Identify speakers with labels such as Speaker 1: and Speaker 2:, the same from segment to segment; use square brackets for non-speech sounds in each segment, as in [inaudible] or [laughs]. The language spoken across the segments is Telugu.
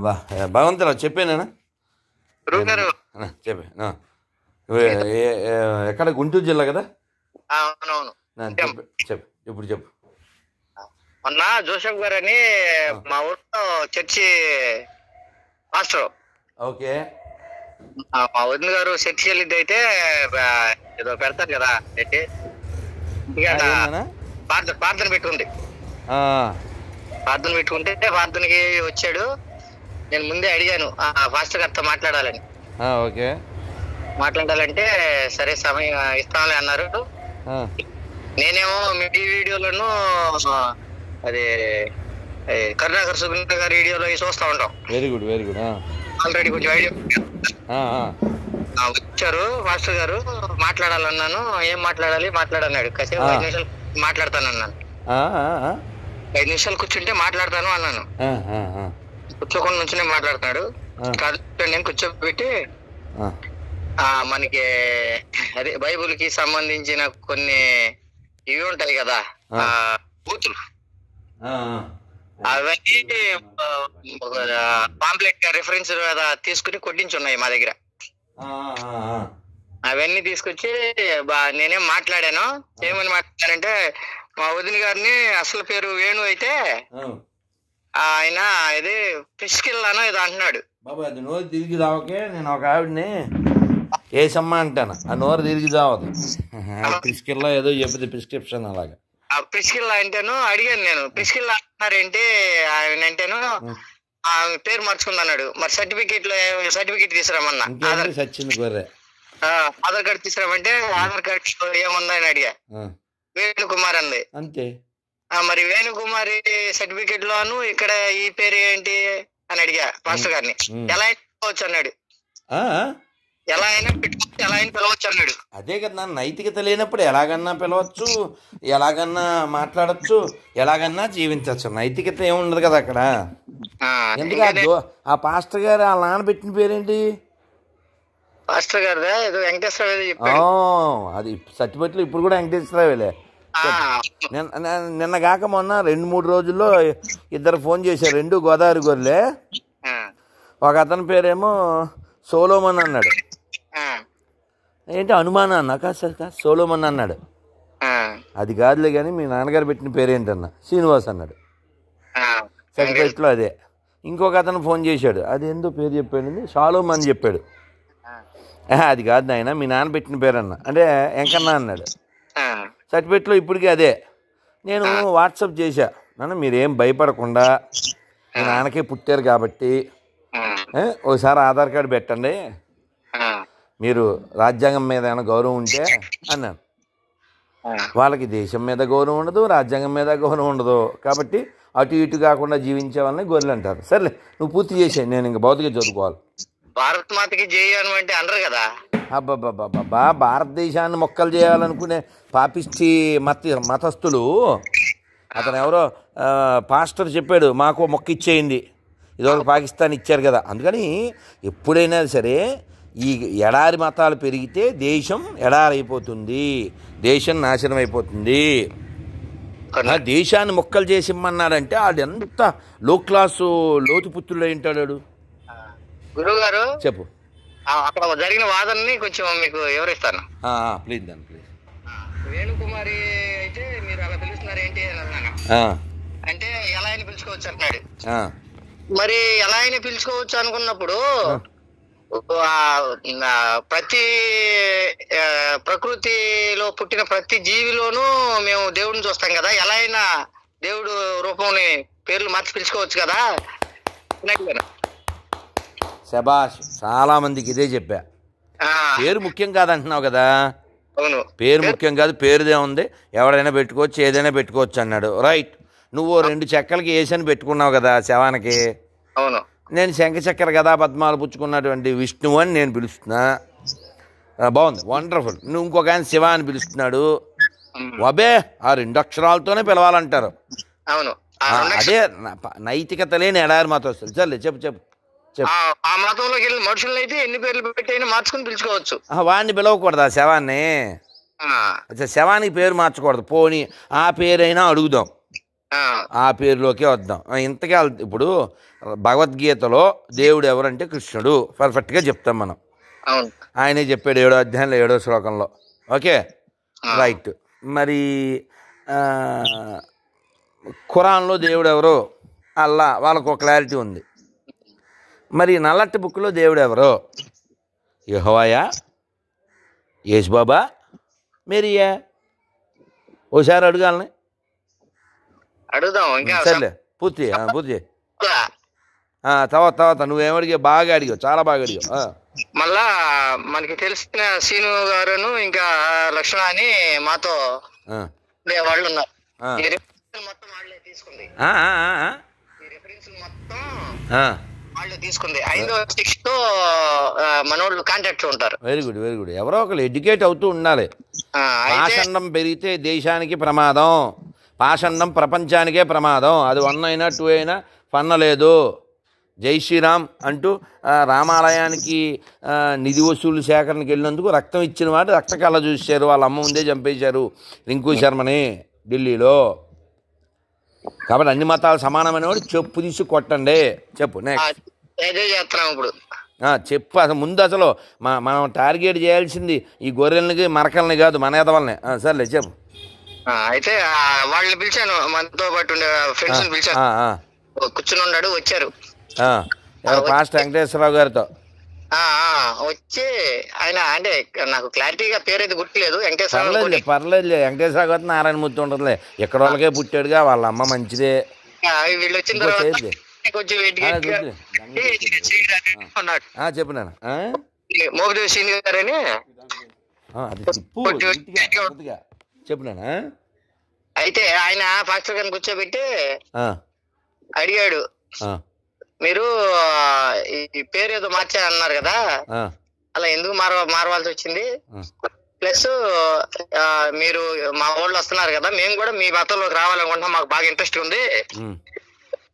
Speaker 1: బా భగవంతురావు
Speaker 2: గారు.
Speaker 1: చెప్పే ఎక్కడ? గుంటూరు జిల్లా కదా?
Speaker 2: అవునవును.
Speaker 1: చెప్పు చెప్పు ఇప్పుడు చెప్పు.
Speaker 2: మొన్న జోసఫ్ గారు అని మా ఊర్లో చర్చి మాస్టర్.
Speaker 1: ఓకే.
Speaker 2: మా వదిన గారు చర్చి వెళ్ళిద్ది అయితే ఏదో పెడతారు కదా? ప్రార్థన ప్రార్థన పెట్టుకుంది. ప్రార్థన పెట్టుకుంటే ప్రార్థనకి వచ్చాడు. నేను ముందే అడిగాను ఆ ఫాస్టర్ గారితో మాట్లాడాలని.
Speaker 1: ఓకే.
Speaker 2: మాట్లాడాలంటే సరే సమయం ఇస్తాంలే అన్నారు. నేనేమో మీ వీడియోలను అది కరుణాకర్ సుగుణ గారి వీడియోలో చూస్తా ఉంటాం.
Speaker 1: Very good very good
Speaker 2: already కొంచెం ఐడియా వచ్చారు మాస్టర్ గారు మాట్లాడాలన్నాను ఏం మాట్లాడాలి మాట్లాడన్నాడు. కాసేపు. ఐదు నిమిషాలు
Speaker 1: ఆ, ఆ.
Speaker 2: ఐదు నిమిషాలు కూర్చుంటే మాట్లాడతాను అన్నాను. కూర్చోకుండా నుంచునే మాట్లాడుతున్నాడు. నేను కూర్చోబెట్టి మనకి అదే బైబుల్కి సంబంధించిన కొన్ని ఇవి ఉంటాయి కదా బూతులు. అవన్నీ పాంప్లెట్ రిఫరెన్స్ తీసుకుని కొట్టించి ఉన్నాయి మా దగ్గర. అవన్నీ తీసుకొచ్చి నేనేం మాట్లాడాను. ఏమని మాట్లాడానంటే మా వదిన గారిని అసలు పేరు వేణు అయితే. ఆయన ఇది పిస్కిల్లానో ఏదో అంటున్నాడు.
Speaker 1: బాబు అది నోరు తిరిగి రావకే నేను ఒక ఆవిడని ఏసమ్మ అంటాను. ఆ నోరు తిరిగి రావదు ప్రిస్కిల్లో ఏదో చెప్పింది ప్రిస్క్రిప్షన్ అలాగా.
Speaker 2: ఆ పిస్కిల్లా అంటేను అడిగాను నేను. పిస్కిల్లా అంటున్నారేంటి? ఆయన అంటేను పేరు మార్చుకుందన్నాడు. మరి సర్టిఫికేట్లో సర్టిఫికేట్ తీసుకురామన్నా?
Speaker 1: సచ్చింది గొర్రె?
Speaker 2: ఆ, ఆధార్ కార్డు తీసుకురామంటే ఆధార్ కార్డు లో ఏముందా అని అడిగా వేణుకుమార్ అంది.
Speaker 1: అంతే.
Speaker 2: మరి వేణుకుమారి సర్టిఫికేట్ లోను ఇక్కడ ఈ పేరు ఏంటి అని అడిగా మాస్టర్ గారిని. ఎలా అయినా పిలవచ్చు అన్నాడు.
Speaker 1: ఆ,
Speaker 2: ఎలా అయినా ఎలా అయినా పిలవచ్చు అన్నాడు.
Speaker 1: అదే కదా నైతికత లేనప్పుడు ఎలాగన్నా పిలవచ్చు ఎలాగన్నా మాట్లాడచ్చు ఎలాగన్నా జీవించవచ్చు నైతికత ఏముండదు కదా అక్కడ.
Speaker 2: ఆ,
Speaker 1: ఎందుకు ఆ పాస్టర్ గారు ఆ నాన్న పెట్టిన పేరేంటి?
Speaker 2: మాస్టర్ గారిదా? ఏదో వెంకటేశ్వర
Speaker 1: అది సర్టిఫికెట్లు ఇప్పుడు కూడా వెంకటేశ్వరరావులే. నిన్న కాక మొన్న రెండు మూడు రోజుల్లో ఇద్దరు ఫోన్ చేశారు. రెండు గోదావరి గొర్రెలే. ఒక అతని పేరేమో సోలోమన్ అన్నాడు. ఏంటి అనుమానం అన్న? కాదు సార్ కాదు. సోలోమన్ అన్నాడు. అది కాదులే కానీ మీ నాన్నగారు పెట్టిన పేరేంటన్న? శ్రీనివాస్ అన్నాడు. సర్టిఫికెట్లో అదే. ఇంకొక అతను ఫోన్ చేశాడు. అది ఏందో పేరు చెప్పాడు షాలోమ్ అని చెప్పాడు "ఆహా, అది కాదు నాయన మీ నాన్న పెట్టిన పేరు అన్న అంటే ఎంకన్నా అన్నాడు. సర్టిఫికెట్లో ఇప్పటికీ అదే. నేను వాట్సాప్ చేశా. నాన్న మీరేం భయపడకుండా మీ నాన్నకే పుట్టారు కాబట్టి ఒకసారి ఆధార్ కార్డు పెట్టండి. మీరు రాజ్యాంగం మీద ఏమైనా గౌరవం ఉంటే అన్నాను. వాళ్ళకి దేశం మీద గౌరవం ఉండదు రాజ్యాంగం మీద గౌరవం ఉండదు. కాబట్టి అటు ఇటు కాకుండా జీవించే వాళ్ళని గొర్రెలు అంటారు. సర్లే నువ్వు పూర్తి చేసే నేను ఇంక భౌతిక చదువుకోవాలి.
Speaker 2: భారత్ మాతకి జయను అంటే అనరు కదా.
Speaker 1: అబ్బాబ్బాబ్బా భారతదేశాన్ని మొక్కలు చేయాలనుకునే పాపిష్టి మత మతస్థులు అతను ఎవరో పాస్టర్ చెప్పాడు మాకు మొక్క ఇచ్చేయండి. ఇదివరకు పాకిస్తాన్ ఇచ్చారు కదా. అందుకని ఎప్పుడైనా సరే ఈ ఎడారి మతాలు పెరిగితే దేశం ఎడారి అయిపోతుంది దేశం నాశనం అయిపోతుంది దేశాన్ని మొక్కలు చేసి ఇమ్మన్నాడంటే ఆడు ఎంత లో క్లాసు లోతుపుత్రుడు అయి ఉంటాడు
Speaker 2: గురువు గారు
Speaker 1: చెప్పు
Speaker 2: అక్కడ జరిగిన వాదనని కొంచెం మీకు వివరిస్తాను.
Speaker 1: ప్లీజ్ దాన్ని ప్లీజ్
Speaker 2: వేణుకుమారి అయితే మీరు అలా పిలుస్తున్నారు ఏంటి అని అన్నాను. అంటే ఎలా అయినా పిలుచుకోవచ్చు అంటున్నాడు. మరి ఎలా అయినా పిలుచుకోవచ్చు అనుకున్నప్పుడు ప్రతి ప్రకృతిలో పుట్టిన ప్రతి జీవిలోనూ మేము దేవుడిని చూస్తాం కదా. ఎలా అయినా దేవుడు రూపంని పేర్లు మార్చి పిలుచుకోవచ్చు కదా.
Speaker 1: శబాష్ చాలా మందికి ఇదే చెప్పా. పేరు ముఖ్యం కాదంటున్నావు కదా.
Speaker 2: అవును.
Speaker 1: పేరు ముఖ్యం కాదు పేరుదే ఉంది. ఎవడైనా పెట్టుకోవచ్చు ఏదైనా పెట్టుకోవచ్చు అన్నాడు. రైట్. నువ్వు రెండు చెక్కలకి వేసని పెట్టుకున్నావు కదా శవానికి.
Speaker 2: అవును.
Speaker 1: నేను శంఖ చక్కెర కదా పద్మాలు పుచ్చుకున్నటువంటి విష్ణువు అని నేను పిలుస్తున్నా. బాగుంది. వండర్ఫుల్. నువ్వు ఇంకొక ఆయన శివ అని పిలుస్తున్నాడు. అబే ఆ రెండు అక్షరాలతోనే పిలవాలంటారు.
Speaker 2: అవును.
Speaker 1: అదే నైతికత లేని ఎడారి మాతో చెప్పు చెప్పు చెప్పు.
Speaker 2: ఆ- మతంలోకి వెళ్ళిన మనుషులను అయితే ఎన్ని పేర్లు పెట్టి మార్చుకుని పిలుచుకోవచ్చు.
Speaker 1: వాడిని పిలవకూడదు ఆ. శవాన్ని శవానికి పేరు మార్చకూడదు. పోని ఆ పేరైనా అడుగుదాం.
Speaker 2: ఆ,
Speaker 1: పేరులోకే వద్దాం. ఇంతకే ఇప్పుడు భగవద్గీతలో దేవుడు ఎవరంటే కృష్ణుడు. పర్ఫెక్ట్గా చెప్తాం మనం. ఆయనే చెప్పాడు ఏడో అధ్యాయంలో ఏడో శ్లోకంలో. ఓకే. రైట్. మరి ఖురాన్లో దేవుడు ఎవరు? అల్లా. వాళ్ళకు ఒక క్లారిటీ ఉంది. మరి నల్లటి బుక్లో దేవుడు ఎవరు యెహోవాయా? యేసు బాబా? మేరియా? ఓసారి అడగాలని
Speaker 2: అడుగుదాం
Speaker 1: సర్లే పూర్తి పూర్తి తర్వాత తర్వాత నువ్వేం అడిగావు? బాగా అడిగావు చాలా బాగా అడిగావు
Speaker 2: మళ్ళా మనకి తెలిసిన సీను గారును ఇంకా లక్ష్మణ అని మాతో వాళ్ళు ఉన్నారు. మొత్తం వాళ్ళే తీసుకుంది. మొత్తం. వాళ్ళే తీసుకుంది. ఐదో సిక్స్తో ఆ, మనోళ్ళు కాంటాక్ట్ ఉంటారు.
Speaker 1: వెరీ గుడ్ వెరీ గుడ్ ఎవరో ఒకరు ఎడ్యుకేట్ అవుతూ ఉండాలి. పాషండం పెరిగితే దేశానికి ప్రమాదం. పాషండం ప్రపంచానికే ప్రమాదం. అది వన్ అయినా టూ అయినా పన్నలేదు జై శ్రీరామ్ అంటూ రామాలయానికి నిధి వసూలు సేకరణకి వెళ్ళినందుకు రక్తం ఇచ్చిన వాడు రక్త కళ చూశారు. వాళ్ళ అమ్మ ముందే చంపేశారు రింకు శర్మని ఢిల్లీలో. కాబట్టి అన్ని మతాలు సమానమైన వాడు చెప్పు తీసి కొట్టండి. చెప్పు
Speaker 2: ఆ,
Speaker 1: నెక్స్ట్
Speaker 2: అదే చేస్తున్నాం ఇప్పుడు.
Speaker 1: చెప్పు అసలు ముందు అసలు మనం టార్గెట్ చేయాల్సింది ఈ గొర్రెలకి మరకల్ని కాదు మన ఎదవల్ని సర్లే చెప్పు.
Speaker 2: అయితే వాళ్ళని పిలిచాను. మనతో పాటు ఫ్రెండ్స్ పిలిచాను. కూర్చుని ఉన్నాడు వచ్చారు.
Speaker 1: పాస్ట్ వెంకటేశ్వరరావు గారితో.
Speaker 2: వచ్చి ఆయన అంటే నాకు క్లారిటీగా పేరైతే గుర్తులేదు వెంకటేశ్వర
Speaker 1: పర్లేదులే పర్లేదులే వెంకటేశ్వరరావు గారితో నారాయణమూర్తి ఉంటుందిలే. ఎక్కడ వాళ్ళకే పుట్టాడుగా వాళ్ళ అమ్మ మంచిదే.
Speaker 2: వీళ్ళు వచ్చిన తర్వాత. కొంచెం
Speaker 1: చెప్పు నాన్న?
Speaker 2: మోగిదేవి గారని.
Speaker 1: చెప్పు నాన్న.
Speaker 2: అయితే ఆయన ఫాస్టర్ గారిని కూర్చోబెట్టి అడిగాడు. మీరు ఈ పేరు ఏదో మార్చా అన్నారు కదా అలా ఎందుకు మార మారవలసి వచ్చింది. ప్లస్ మీరు మా వాళ్ళు వస్తున్నారు కదా మేము కూడా మీ మతంలోకి రావాలనుకుంటున్నాం మాకు బాగా ఇంట్రెస్ట్ ఉంది.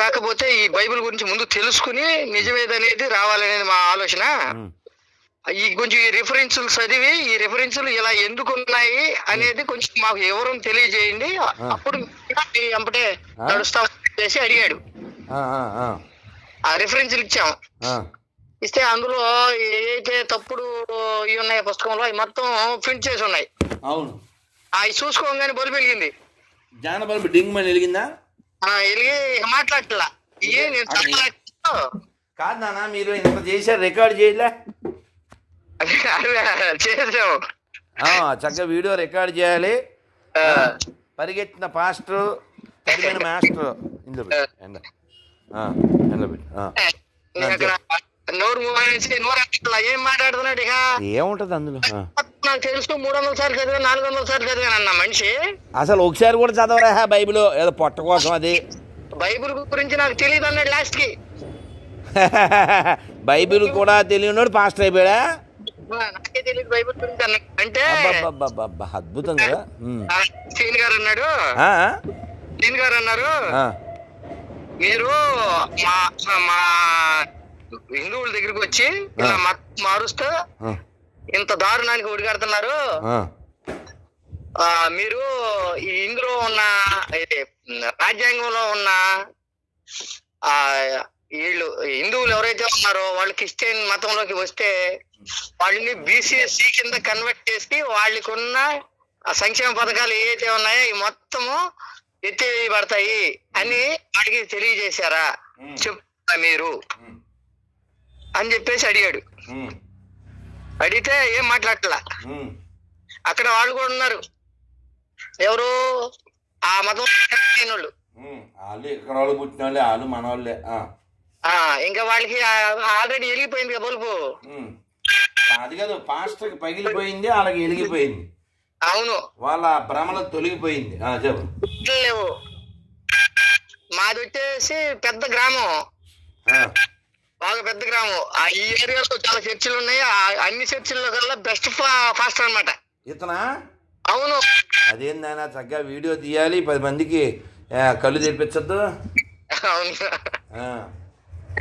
Speaker 2: కాకపోతే ఈ బైబిల్ గురించి ముందు తెలుసుకుని నిజమేదనేది రావాలనేది మా ఆలోచన. ఈ కొంచెం ఈ రిఫరెన్సులు చదివి ఈ రిఫరెన్సులు ఇలా ఎందుకు ఉన్నాయి అనేది కొంచెం మాకు ఎవరు తెలియజేయండి. అప్పుడు వెంబటే నడుస్తాం చేసి అడిగాడు.
Speaker 1: ఆ,
Speaker 2: రిఫరెన్సులు ఇచ్చాం
Speaker 1: ఆ.
Speaker 2: ఇస్తే అందులో ఏదైతే తప్పుడు ఇవి ఉన్నాయి పుస్తకంలో అవి మొత్తం ప్రింట్ చేసి ఉన్నాయి.
Speaker 1: అవును.
Speaker 2: అవి చూసుకోగానే బొలి వెలిగింది
Speaker 1: జాన బల్బు డింగ్ మని వెలిగిందా?
Speaker 2: వెలిగి మాట్లాడట్లా. ఏ నేను చదవలేకపోయాను.
Speaker 1: కాదు నాన్న మీరు ఇంత చేశారు రికార్డ్ చేయలే
Speaker 2: అదే చేసాం
Speaker 1: ఆ, చక్కగా వీడియో రికార్డ్ చేయాలి. పరిగెత్తిన పాస్టర్ మాస్టర్. ఇందులో
Speaker 2: నోరు. ఏం మాట్లాడుతున్నాడు ఇక?
Speaker 1: ఏముంటది అందులో.
Speaker 2: నాకు తెలుసు మూడు వందల సార్లు చదివా నాలుగు వందల సార్లు చదివాను అన్న మనిషి.
Speaker 1: అసలు ఒకసారి కూడా చదవరా బైబిల్? ఏదో పొట్ట కోసం అది.
Speaker 2: బైబిల్ గురించి నాకు తెలియదు అన్నాడు లాస్ట్కి. [laughs]
Speaker 1: బైబిల్ కూడా తెలియనోడు పాస్టర్ అయిపోయాడా?
Speaker 2: అంటే
Speaker 1: అద్భుతం కదా.
Speaker 2: గారు అన్నాడు. శ్రీని గారు అన్నారు. మీరు మా మా హిందువుల దగ్గరికి వచ్చి ఇలా మతం మారుస్తూ ఇంత దారుణానికి
Speaker 1: ఆ,
Speaker 2: మీరు ఈ ఇందులో ఉన్న రాజ్యాంగంలో ఉన్న ఆ వీళ్ళు హిందువులు ఎవరైతే ఉన్నారో వాళ్ళు క్రిస్టియన్ మతంలోకి వస్తే వాళ్ళని బీసీఎస్సీ కింద కన్వర్ట్ చేసి వాళ్ళకి ఉన్న ఆ సంక్షేమ పథకాలు ఏవైతే ఉన్నాయో ఈ మొత్తము ఎత్తివేయబడతాయి అని వాడికి తెలియజేశారా? చెప్తా మీరు. అని చెప్పేసి అడిగాడు. అడిగితే ఏం మాట్లాడట్లా?
Speaker 1: ఉమ్.
Speaker 2: అక్కడ వాళ్ళు కూడా ఉన్నారు. ఎవరు? ఆ మతం వాళ్ళు
Speaker 1: వాళ్ళు ఇక్కడ వాళ్ళు పుట్టిన వాళ్ళే వాళ్ళు మన వాళ్ళే. ఆ,
Speaker 2: ఆ ఇంకా వాళ్ళకి ఆల్రెడీ వెలిగిపోయింది కదా బల్బు.
Speaker 1: అది కాదు పాస్టర్కి పగిలిపోయింది వాళ్ళకి వెలిగిపోయింది
Speaker 2: అవును.
Speaker 1: వాళ్ళ భ్రమలు తొలగిపోయింది. చెప్పు.
Speaker 2: లేవు. మాది వచ్చేసి పెద్ద గ్రామం. బాగా పెద్ద గ్రామం. ఆ ఈ ఏరియాలో చాలా చర్చిలు ఉన్నాయి. ఆ అన్ని చర్చిల్లో కల్లా బెస్ట్ ఫాస్ట్ అన్నమాట.
Speaker 1: ఇతనా?
Speaker 2: అవును.
Speaker 1: అదేందైనా చక్కగా వీడియో తీయాలి. పది మందికి కళ్ళు తెప్పించద్దు
Speaker 2: అవును.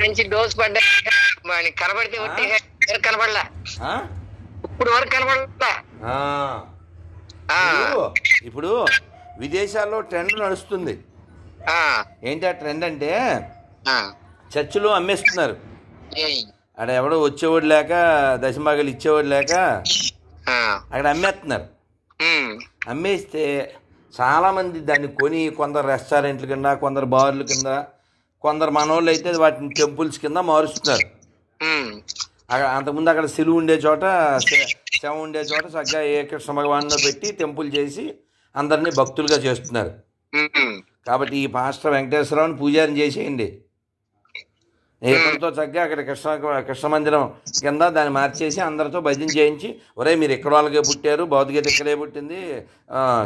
Speaker 2: మంచి డోస్ మనకి కనబడితే కనబడలా. ఇప్పుడు వరకు కనబడలా.
Speaker 1: ఇప్పుడు విదేశాల్లో ట్రెండ్ నడుస్తుంది. ఏంటి ఆ ట్రెండ్ అంటే చర్చిలో అమ్మేస్తున్నారు. అక్కడ ఎవడో వచ్చేవాడు లేక దశమాగలు ఇచ్చేవాడు లేక అక్కడ అమ్మేస్తున్నారు. అమ్మేస్తే చాలామంది దాన్ని కొని కొందరు రెస్టారెంట్ల కింద కొందరు బార్ల కింద కొందరు మనోళ్ళు అయితే వాటిని టెంపుల్స్ కింద మారుస్తున్నారు. అక్కడ అంతకుముందు అక్కడ సిలువు ఉండే చోట శవం ఉండే చోట చక్కగా ఏ కృష్ణ భగవాన్లో పెట్టి టెంపుల్ చేసి అందరినీ భక్తులుగా చేస్తున్నారు. కాబట్టి ఈ పాస్టర్ వెంకటేశ్వరరావుని పూజారిని చేసేయండి. ఇతరులతో చక్కగా అక్కడ కృష్ణ కృష్ణ మందిరం కింద దాన్ని మార్చేసి అందరితో భజన చేయించి ఒరే మీరు ఇక్కడ వాళ్ళకే పుట్టారు భౌతికత ఇక్కడే పుట్టింది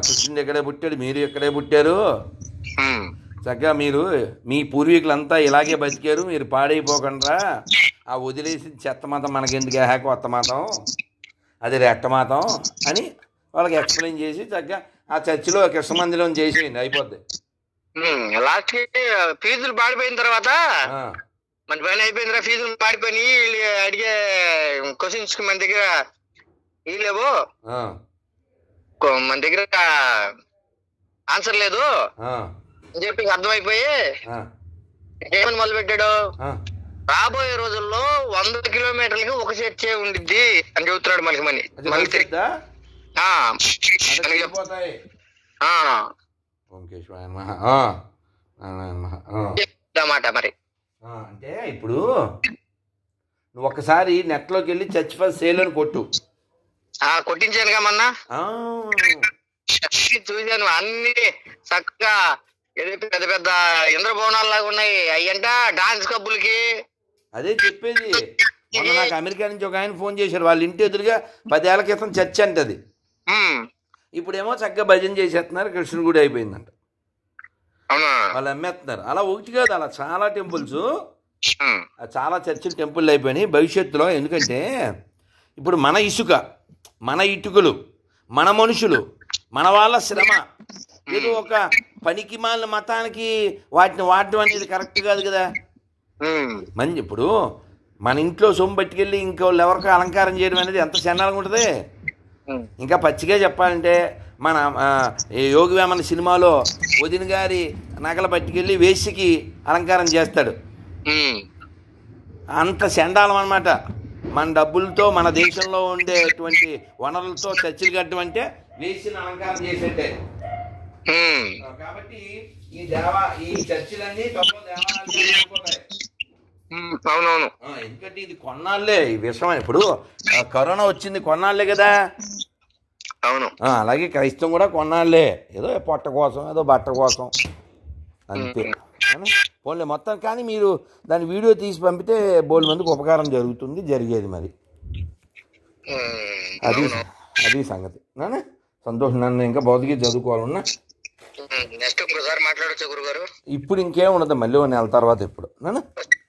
Speaker 1: కృష్ణుడు ఇక్కడే పుట్టాడు మీరు ఇక్కడే పుట్టారు. చక్కగా మీరు మీ పూర్వీకులంతా ఇలాగే బతికారు మీరు పాడైపోకుండా ఆ వదిలేసి చెత్త మతం మనకెందుకు? హే కొత్త మతం అది రెట్ట మతం అని వాళ్ళకి ఎక్స్ప్లెయిన్ చేసి చక్కగా ఆ చర్చిలో కృష్ణ మందిరం చేసేయండి అయిపోద్ది.
Speaker 2: లాస్ట్కి ఫీజులు పాడిపోయిన తర్వాత మన పని అయిపోయిందిరా ఫీజులు పాడిపోయి అడిగే క్వశ్చన్స్ మన దగ్గర కొ- మన దగ్గర ఆన్సర్ లేదు. అని చెప్పి అర్థమైపోయి ఏమని మొదలు పెట్టాడు. రాబోయే రోజుల్లో వంద కిలోమీటర్లకి ఒక చర్చే ఉండిద్ది అని చెబుతున్నాడు మనకి మని
Speaker 1: అది ఓంకేశ్వరాయ
Speaker 2: మరి.
Speaker 1: అంటే ఇప్పుడు నువ్వు ఒకసారి నెట్లోకి వెళ్ళి చర్చ్ ఫర్ సేల్ అని కొట్టు.
Speaker 2: ఆ కొట్టించానుగా మొన్న.
Speaker 1: ఆ,
Speaker 2: చూశాను అన్ని చక్కగా పెద్ద పెద్ద ఇంద్రభవనాలు లాగా ఉన్నాయి. అయ్యంట డాన్స్ కబ్బులకి
Speaker 1: అదే చెప్పేది. మొన్న నాకు అమెరికా నుంచి ఒక ఆయన ఫోన్ చేశారు వాళ్ళ ఇంటి ఎదురుగా పదేళ్ళ క్రితం చర్చ్ అంటది. ఇప్పుడేమో చక్కగా భజన చేసేస్తున్నారు కృష్ణుడి గుడి అయిపోయిందంట. వాళ్ళు అమ్మేస్తున్నారు. అలా ఒకటి కాదు అలా చాలా టెంపుల్స్. చాలా చర్చిలు టెంపుల్ అయిపోయినాయి. భవిష్యత్తులో ఎందుకంటే ఇప్పుడు మన ఇసుక మన ఇటుకలు మన మనుషులు మన వాళ్ళ శ్రమ. ఏదో ఒక పనికి మాలిన మతానికి వాటిని వాడటం అనేది కరెక్ట్ కాదు కదా. మంచి ఇప్పుడు మన ఇంట్లో సొమ్ము పట్టుకెళ్ళి ఇంకోళ్ళు ఎవరికో అలంకారం చేయడం అనేది ఎంత చండాలంగా ఉంటుంది? ఇంకా పచ్చిగా చెప్పాలంటే మన యోగి వేమన సినిమాలో వదిన గారి నగలు పట్టుకెళ్ళి వేసికి అలంకారం చేస్తాడు. అంత చండాలం అనమాట మన డబ్బులతో మన దేశంలో ఉండేటువంటి వనరులతో చర్చలు కట్టడం అంటే వేసిన అలంకారం చేసేట్టే.
Speaker 2: ఉమ్,
Speaker 1: కాబట్టి ఈ దేవా ఈ చర్చిలన్నీ త్వరలో దేవాలయాలు
Speaker 2: అవునవును.
Speaker 1: ఎందుకంటే ఇది కొన్నాళ్ళే ఈ విషయం ఇప్పుడు కరోనా వచ్చింది కొన్నాళ్ళే కదా.
Speaker 2: అవును.
Speaker 1: అలాగే క్రైస్తవం కూడా కొన్నాళ్ళే. ఏదో పొట్ట కోసం ఏదో బట్ట కోసం. అంతే? పోన్లే మొత్తం కానీ మీరు దాని వీడియో తీసి పంపితే బోల్ మందికి ఉపకారం జరుగుతుంది జరిగేది మరి. అది అది సంగతి. సంతోషం నన్ను ఇంకా భౌతిక చదువుకోవాలన్నా.
Speaker 2: ఉమ్, నెక్స్ట్ ఇంకోసారి మాట్లాడొచ్చా గురుగారు?
Speaker 1: ఇప్పుడు ఇంకేం ఉండదు మళ్ళీ నెల తర్వాత ఇప్పుడు.